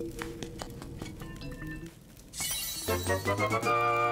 Thank you.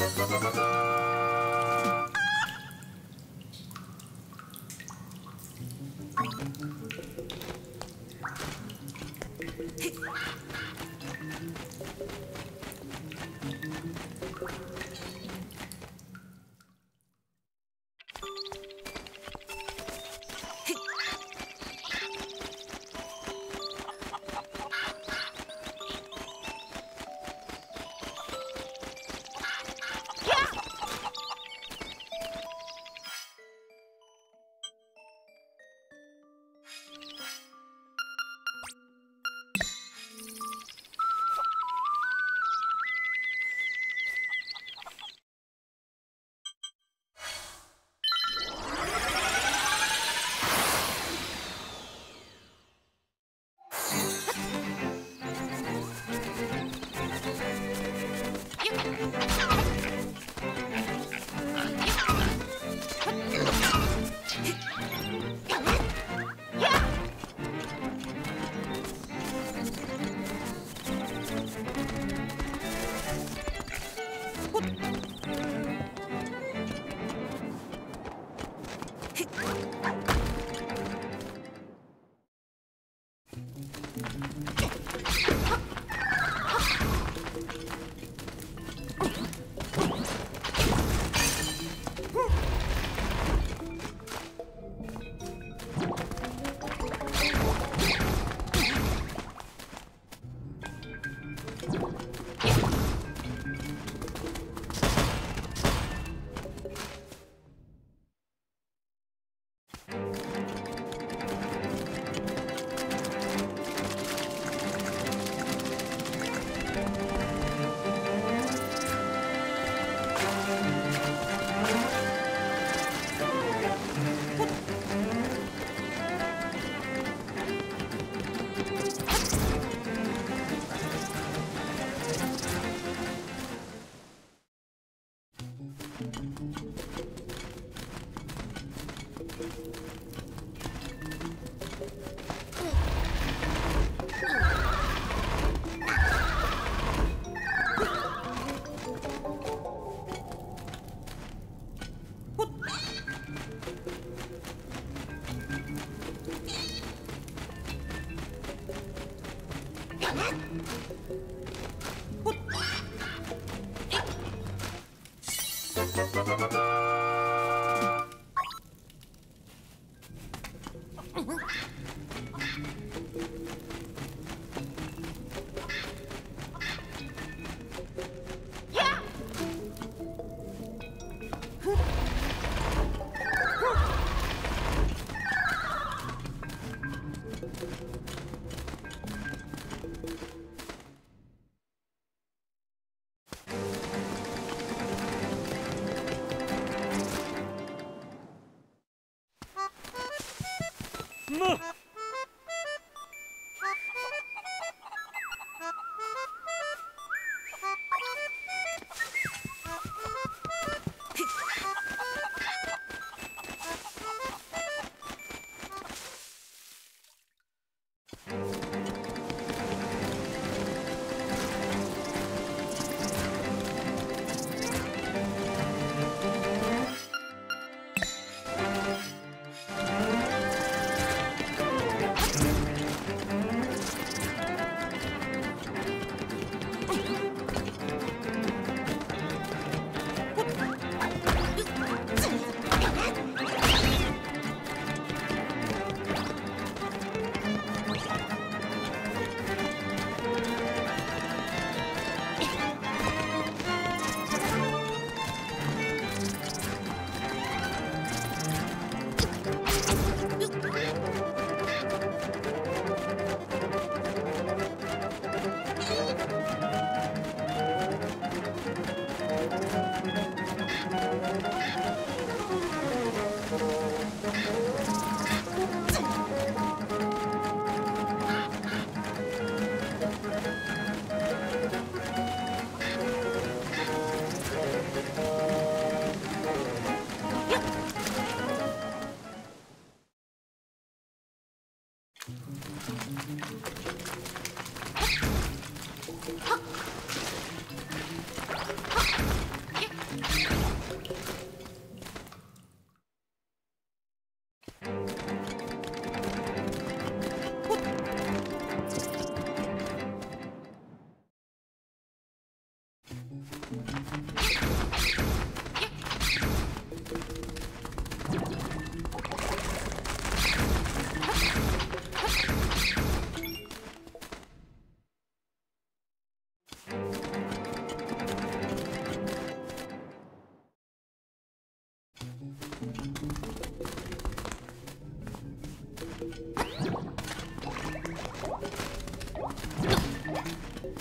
Yeah!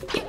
Get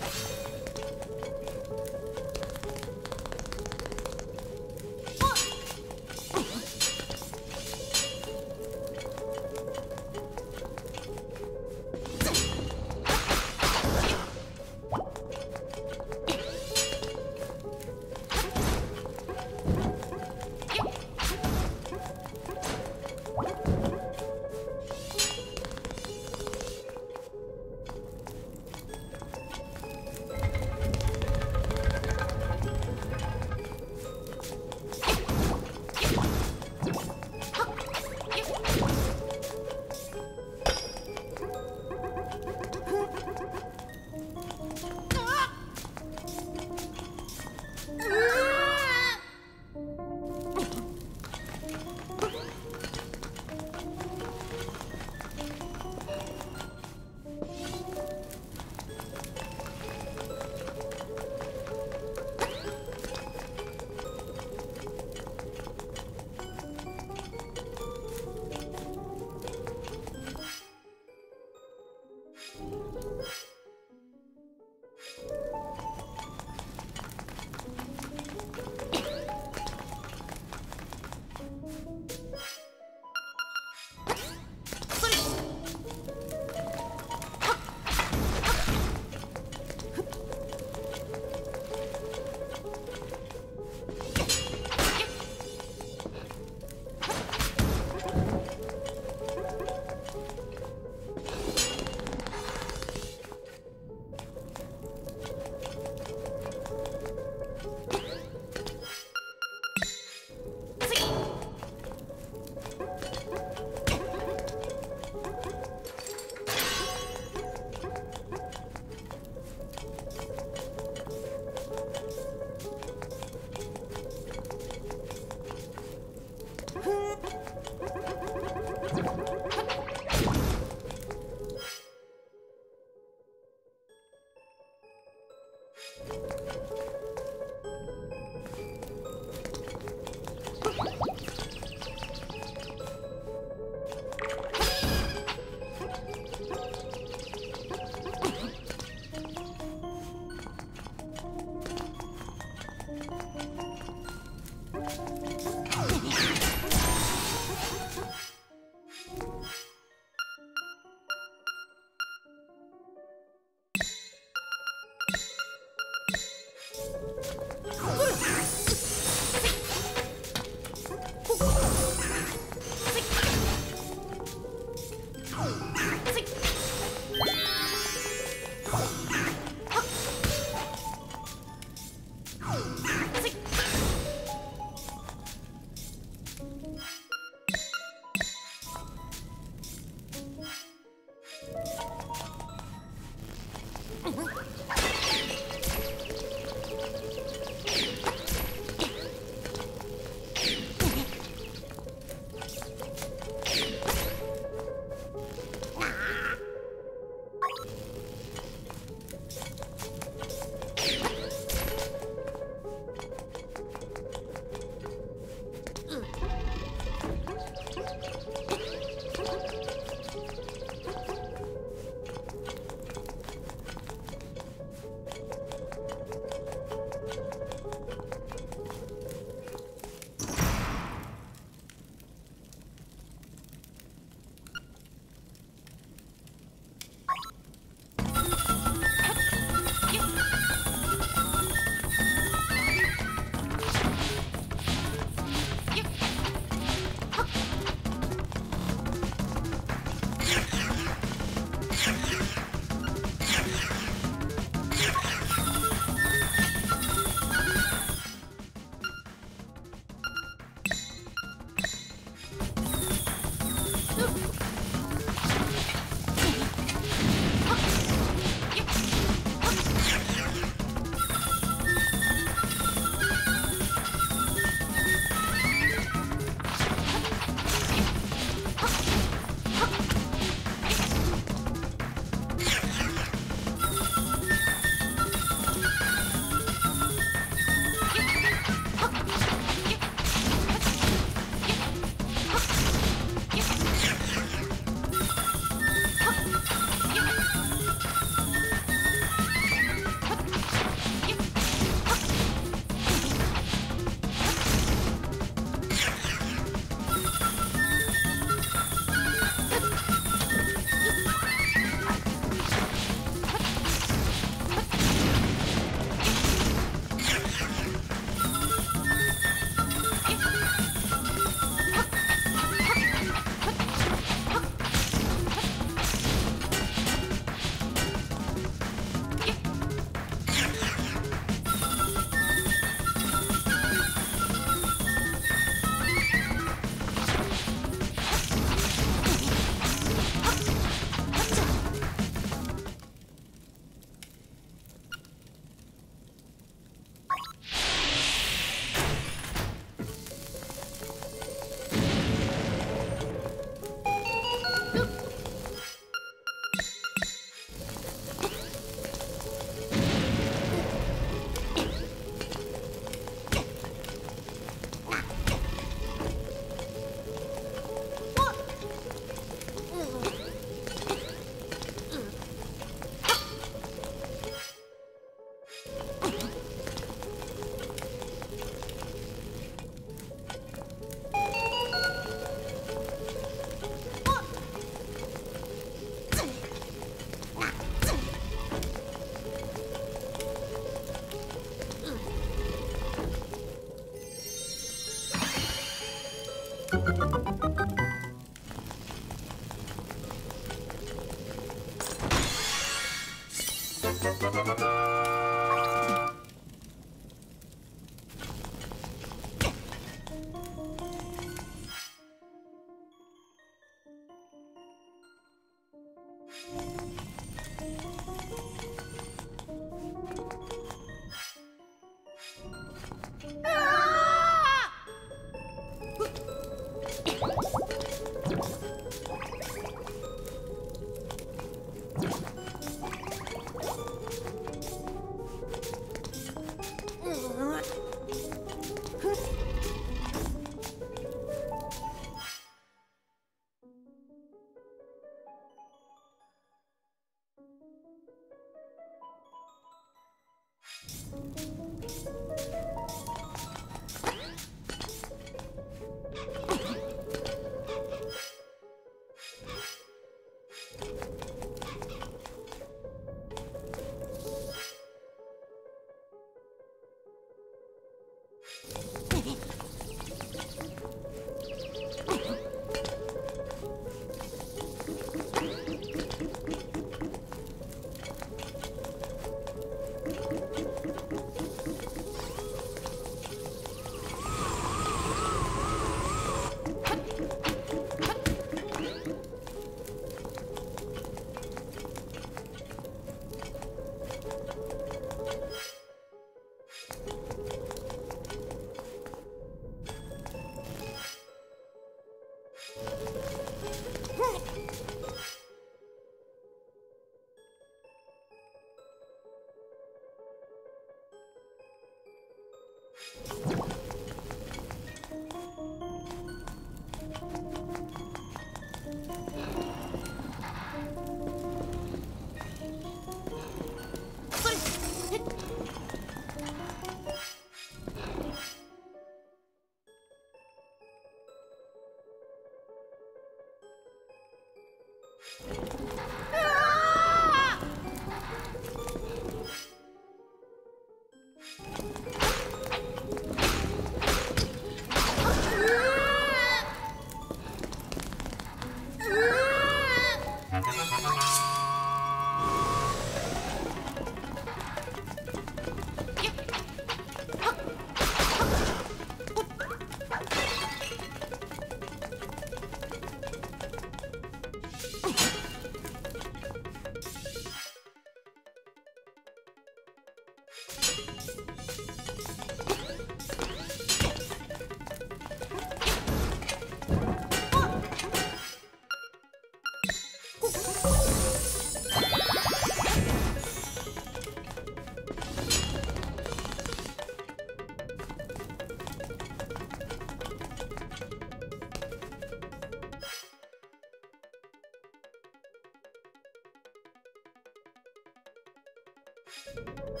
you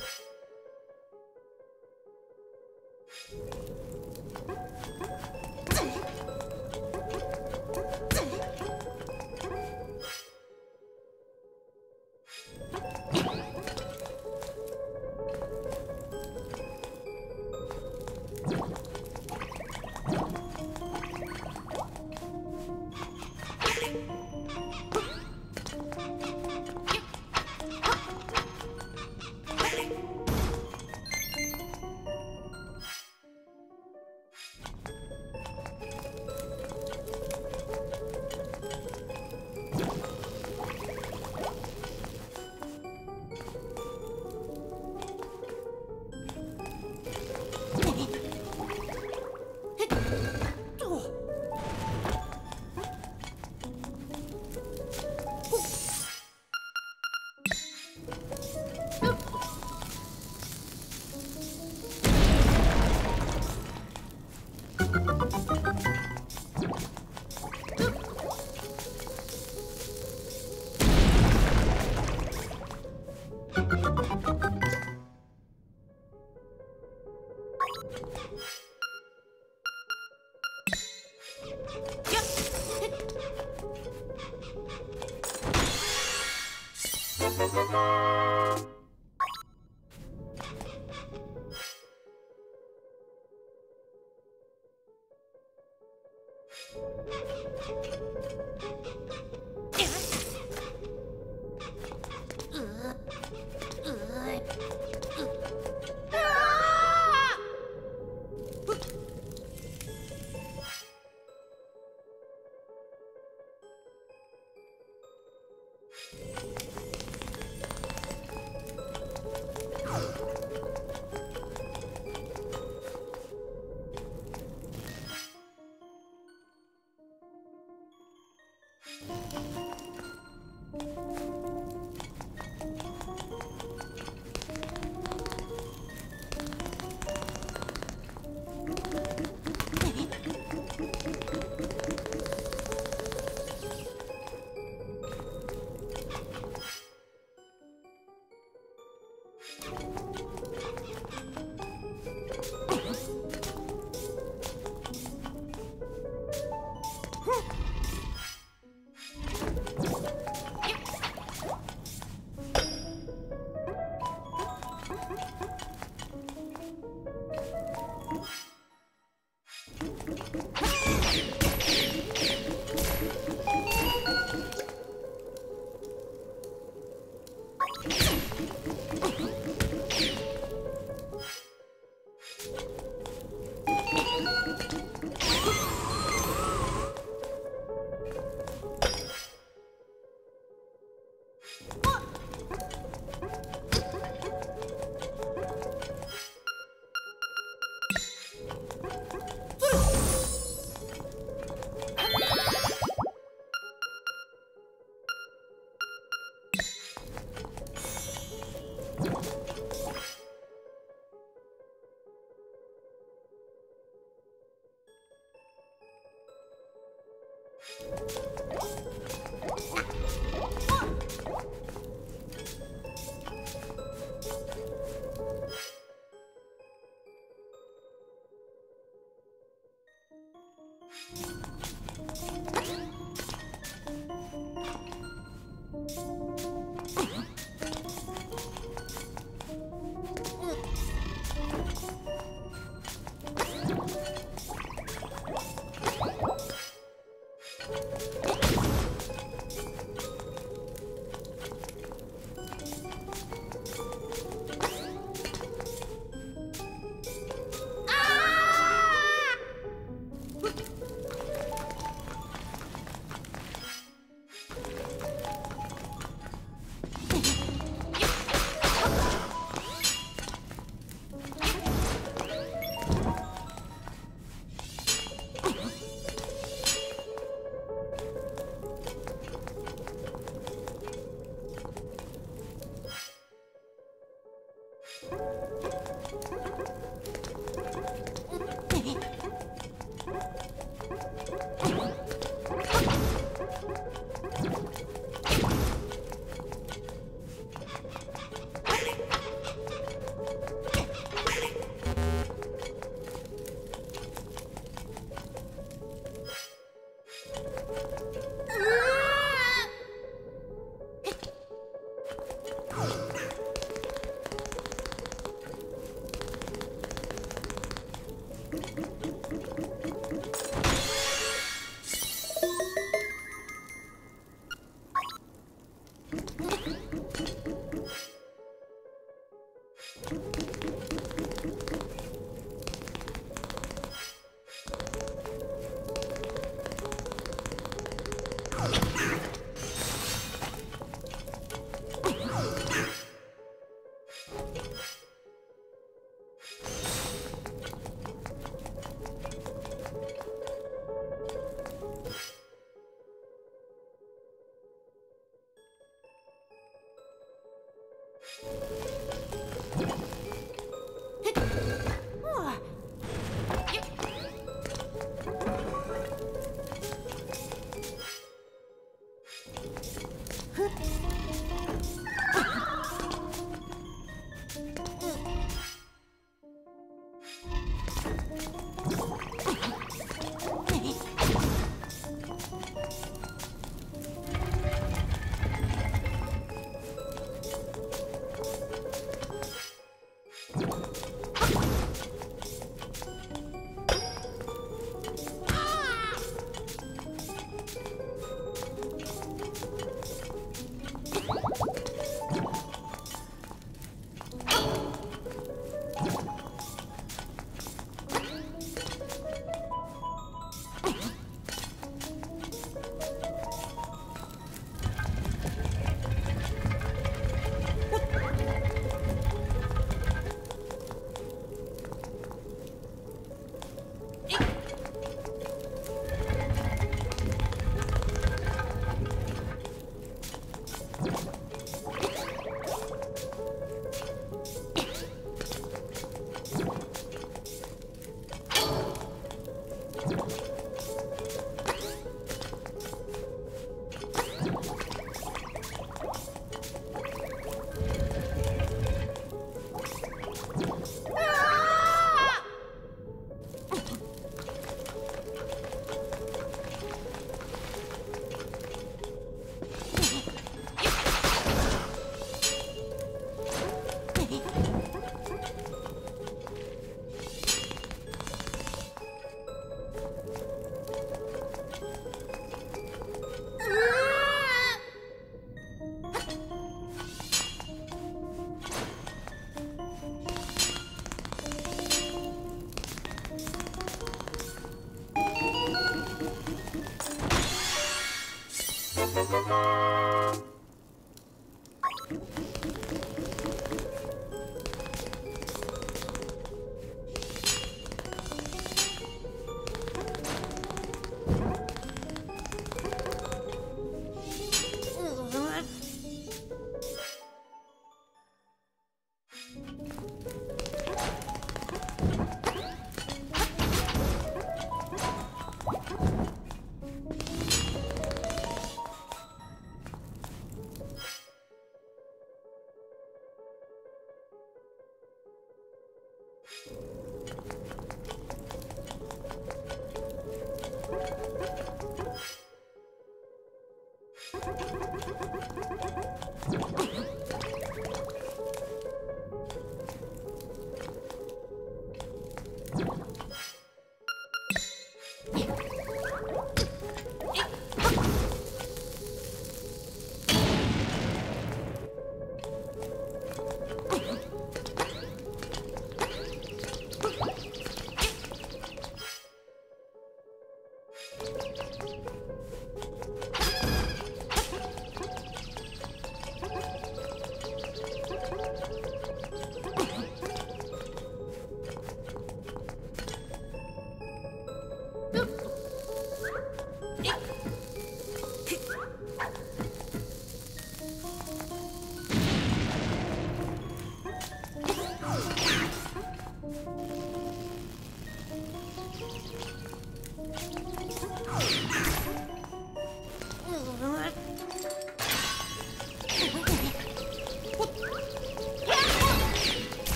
Música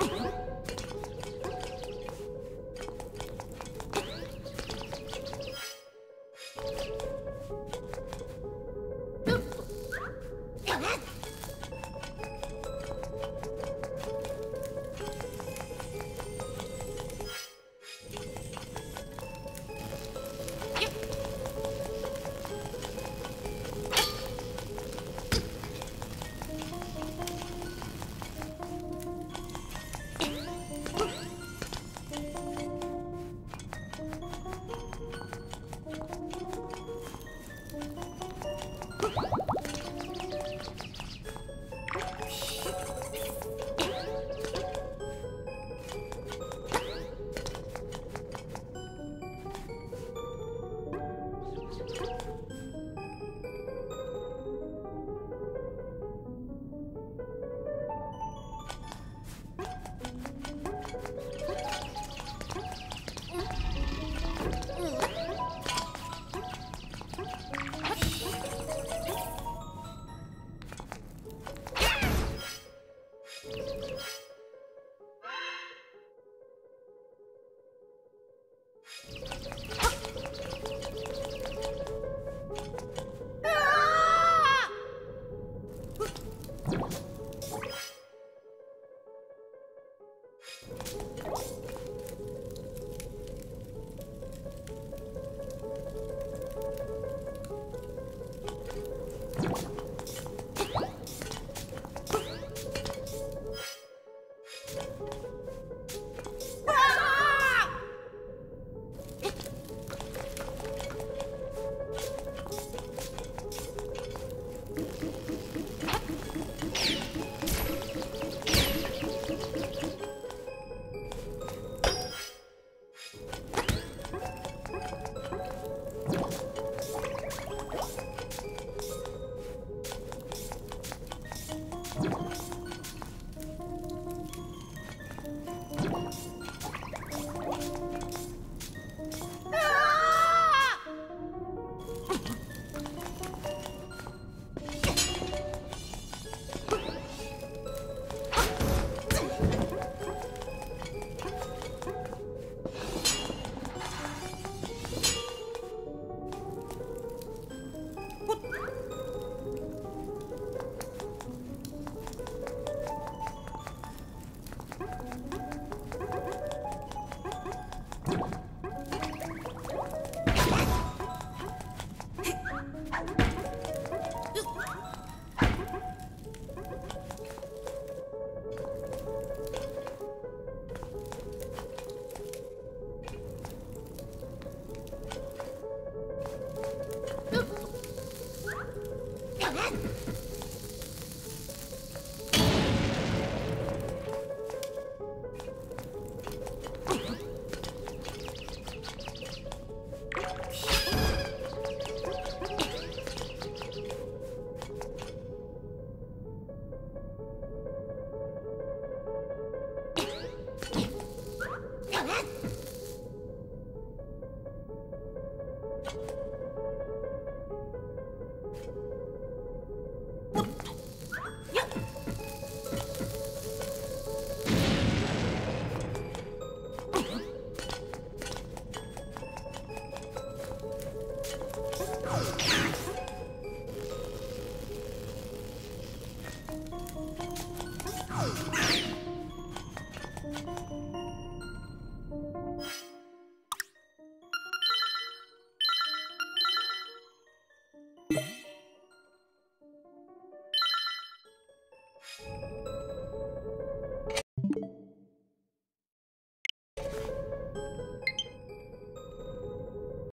you